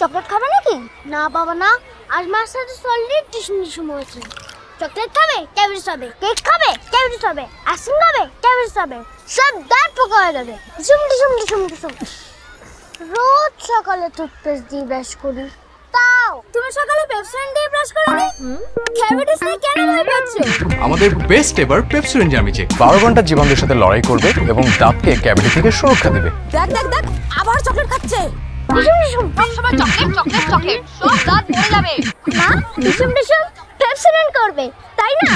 Chocolate খাবে নাকি? না বাবা না। আজ মার সাথে চললে টিউশন টিউশন হয়েছে চকলেট খাবে? ক্যাবেজ হবে কেক খাবে? ক্যাবেজ হবে আইসক্রিম খাবে? ক্যাবেজ হবে সব দাঁত পোকা হয়ে যাবে। ঝুম ঝুম ঝুম ঝুম রোজ সকালে টুথপেস্ট দিয়ে ব্রাশ করি। তাও। তুমি সকালে পেপসোডেন্ট দিয়ে ব্রাশ করোনি? ক্যাভিটিস নিয়ে কেন ভয় পাচ্ছ? আমাদের বেস্ট এবার পেপসোডেন্ট জার্মি চেক বারো ঘণ্টা জীবনদের সাথে লড়াই করবে এবং দাঁতকে ক্যাভিটি থেকে সুরক্ষা দেবে। দেখ দেখ দেখ আবার চকলেট খাচ্ছে। সবসময় করবে তাই না